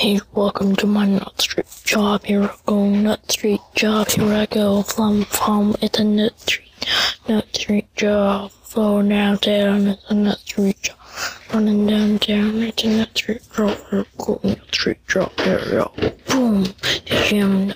Hey, welcome to my But Street job. Here I go, But Street job. Here I go, flum flum. It's a But Street, But Street job. Flow downtown. It's a But Street job. Running downtown. It's a But Street job. Here I go, But Street job. Here I go. Boom. Yeah,